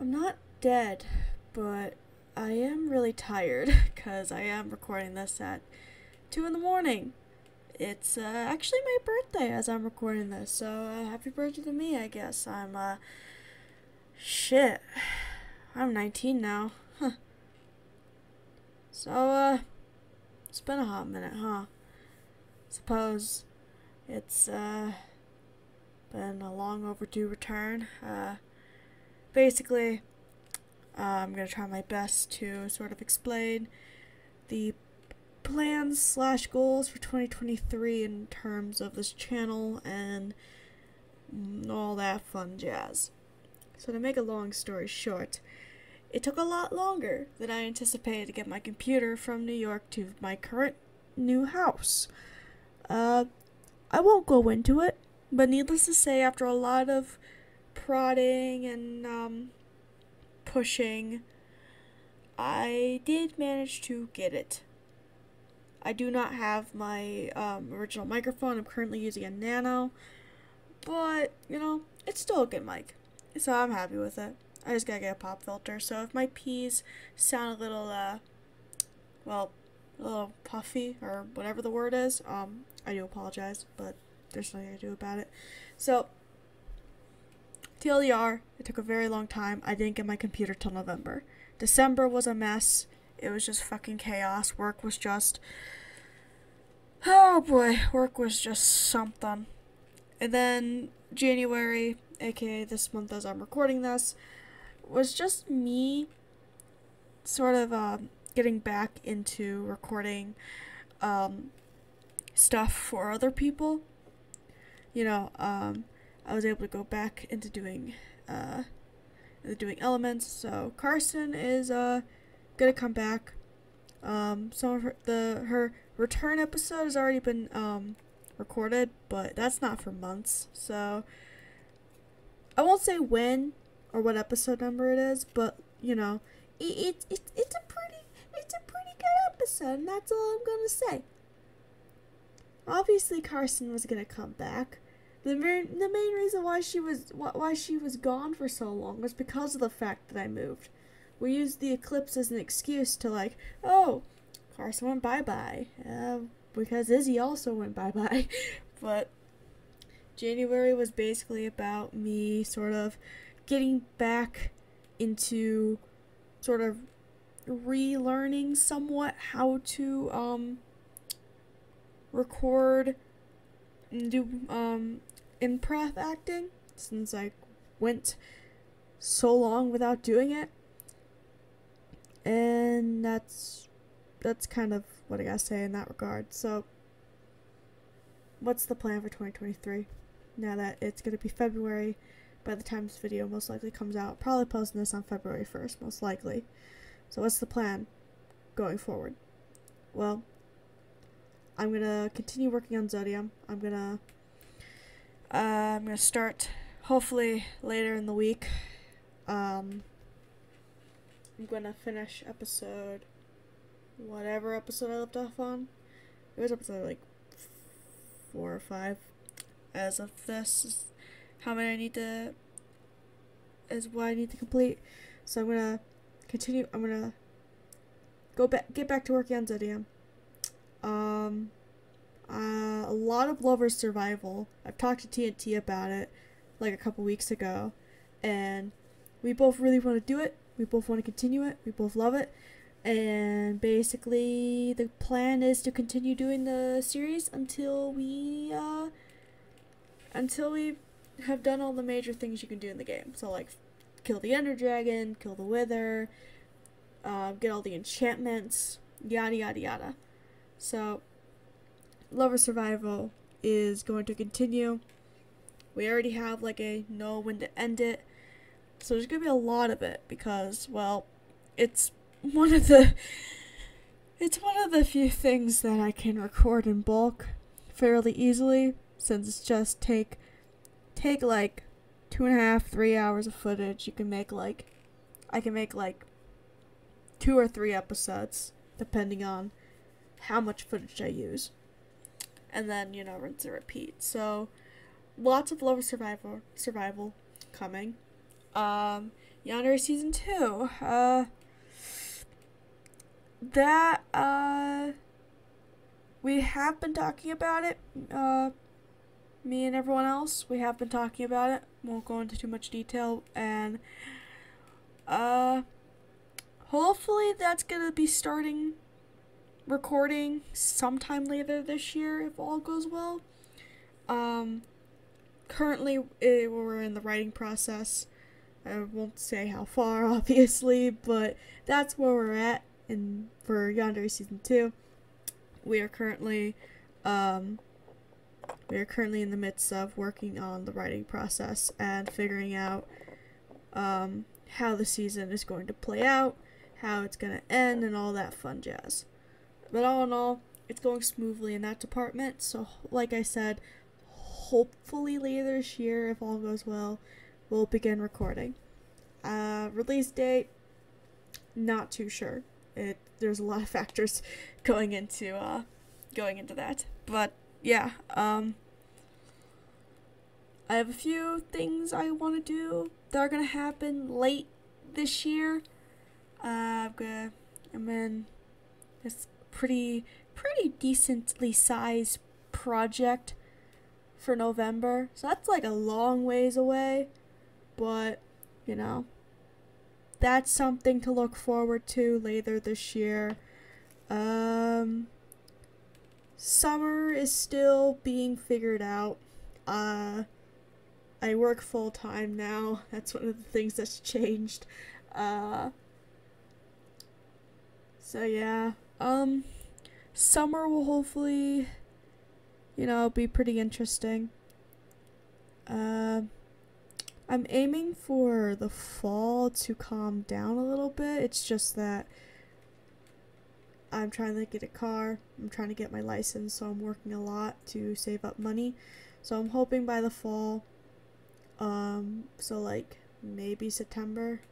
I'm not dead, but I am really tired because I am recording this at 2 in the morning. It's uh, actually my birthday as I'm recording this, so uh, happy birthday to me, I guess. I'm, uh, shit. I'm 19 now. Huh. So, uh, it's been a hot minute, huh? Suppose it's, uh, been a long overdue return. Uh, basically, uh, I'm going to try my best to sort of explain the plans slash goals for 2023 in terms of this channel and all that fun jazz. So to make a long story short, it took a lot longer than I anticipated to get my computer from New York to my current new house. Uh, I won't go into it, but needless to say, after a lot of prodding and um, pushing, I did manage to get it. I do not have my um, original microphone. I'm currently using a Nano, but you know, it's still a good mic, so I'm happy with it. I just gotta get a pop filter. So if my P's sound a little, uh, well, a little puffy or whatever the word is, um, I do apologize, but there's nothing I can do about it. So TLDR, it took a very long time. I didn't get my computer till November. December was a mess. It was just fucking chaos. Work was just. Oh boy, work was just something. And then January, aka this month as I'm recording this, was just me sort of um, getting back into recording um, stuff for other people. You know, um, I was able to go back into doing uh, into doing elements. So Carson is uh, gonna come back. Um, some of her, the her return episode has already been um, recorded, but that's not for months. So I won't say when or what episode number it is, but you know, it, it, it it's a pretty it's a pretty good episode, and that's all I'm gonna say. Obviously, Carson was gonna come back. The main, the main reason why she was why she was gone for so long was because of the fact that I moved. We used the eclipse as an excuse to like, oh, Carson went bye bye, uh, because Izzy also went bye bye. but January was basically about me sort of getting back into sort of relearning somewhat how to um record and do um improv acting since I went so long without doing it. And that's that's kind of what I gotta say in that regard. So what's the plan for 2023? Now that it's gonna be February by the time this video most likely comes out. Probably posting this on February 1st, most likely. So what's the plan going forward? Well, I'm gonna continue working on Zodium. I'm gonna uh, I'm gonna start hopefully later in the week. Um, I'm gonna finish episode whatever episode I left off on. It was episode like four or five. As of this, how many I need to is what I need to complete. So I'm gonna continue. I'm gonna go back, get back to working on Zodium. Um, uh, a lot of lovers survival. I've talked to TNT about it like a couple weeks ago, and we both really want to do it. We both want to continue it. We both love it. And basically, the plan is to continue doing the series until we, uh, until we have done all the major things you can do in the game. So, like, kill the Ender Dragon, kill the Wither, uh, get all the enchantments, yada yada yada. So, Lover Survival is going to continue. We already have like a know when to end it. So there's gonna be a lot of it because, well, it's one of the it's one of the few things that I can record in bulk fairly easily since it's just take take like two and a half, three hours of footage. You can make like I can make like two or three episodes depending on how much footage I use and then you know rinse and repeat. So lots of lover survival survival coming. Um, Yandere season two. Uh, that uh, we have been talking about it. Uh, me and everyone else, we have been talking about it. Won't go into too much detail, and uh, hopefully that's gonna be starting recording sometime later this year if all goes well. Um, currently it, we're in the writing process. I won't say how far, obviously, but that's where we're at. And for Yandere season two, we are currently, um, we are currently in the midst of working on the writing process and figuring out, um, how the season is going to play out, how it's going to end, and all that fun jazz. But all in all, it's going smoothly in that department. So, like I said, hopefully later this year, if all goes well, we'll begin recording. Uh, release date, not too sure. It there's a lot of factors going into uh, going into that, but yeah. Um, I have a few things I want to do that are gonna happen late this year. Uh, I'm gonna I'm in this pretty pretty decently sized project for November. So that's like a long ways away, but you know, that's something to look forward to later this year. Um summer is still being figured out. Uh I work full time now. That's one of the things that's changed. Uh so yeah, um summer will hopefully you know, be pretty interesting. Uh, I'm aiming for the fall to calm down a little bit. It's just that I'm trying to get a car. I'm trying to get my license, so I'm working a lot to save up money. So I'm hoping by the fall, um, so like maybe September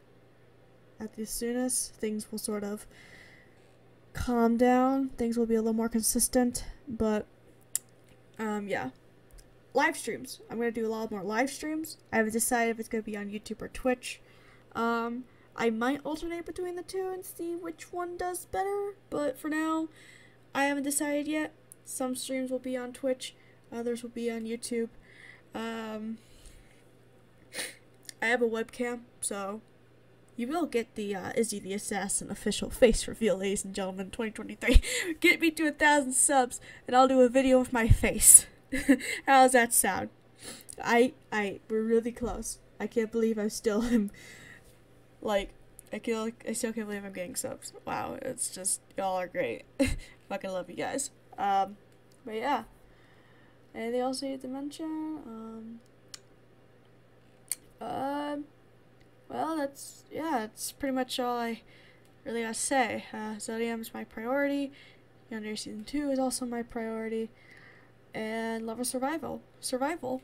at the soonest, things will sort of calm down. Things will be a little more consistent, but um, yeah. Live streams. I'm gonna do a lot more live streams. I haven't decided if it's gonna be on YouTube or Twitch. Um, I might alternate between the two and see which one does better, but for now, I haven't decided yet. Some streams will be on Twitch, others will be on YouTube. Um, I have a webcam, so you will get the uh, Izzy the Assassin official face reveal, ladies and gentlemen, 2023. get me to a thousand subs, and I'll do a video with my face. How's that sound? I, I, we're really close. I can't believe I still am, like, I feel like I still can't believe I'm getting subs. Wow, it's just, y'all are great. Fucking love you guys. Um, but yeah. Anything else I need to mention? Um, um, well, that's, yeah, that's pretty much all I really gotta say. Uh, is my priority. Yandere Season 2 is also my priority. And Love of Survival. Survival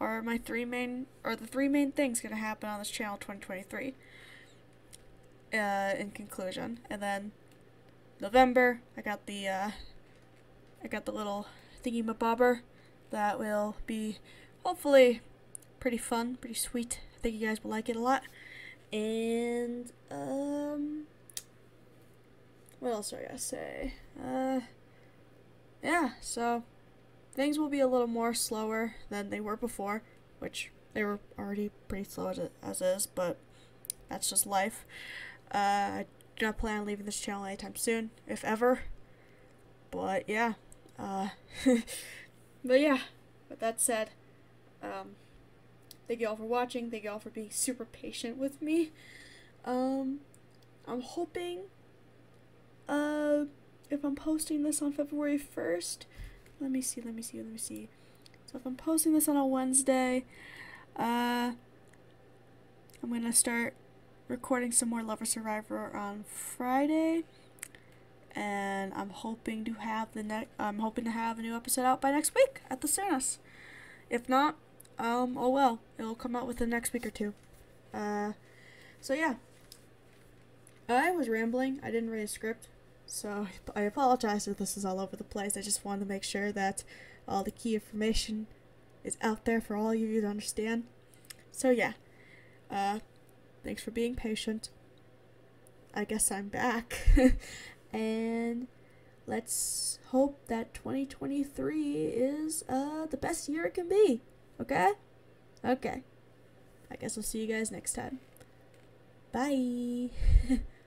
are my three main, are the three main things gonna happen on this channel 2023. Uh, in conclusion. And then November, I got the, uh, I got the little thingy mabobber that will be hopefully pretty fun, pretty sweet. I think you guys will like it a lot. And, um, what else do I gotta say? Uh, yeah, so things will be a little more slower than they were before, which they were already pretty slow as, as is, but that's just life. Uh, I do not plan on leaving this channel anytime soon, if ever. But yeah, uh, but yeah, with that said, um, Thank you all for watching. Thank you all for being super patient with me. Um, I'm hoping, uh, if I'm posting this on February 1st, let me see, let me see, let me see. So if I'm posting this on a Wednesday, uh, I'm gonna start recording some more Lover Survivor on Friday. And I'm hoping to have the next. I'm hoping to have a new episode out by next week at the soonest. If not, um, oh well, it'll come out within the next week or two. Uh, so yeah. I was rambling. I didn't write a script, so I apologize if this is all over the place. I just wanted to make sure that all the key information is out there for all of you to understand. So yeah. Uh, Thanks for being patient. I guess I'm back. and let's hope that 2023 is uh, the best year it can be. Okay? Okay. I guess I'll see you guys next time. Bye.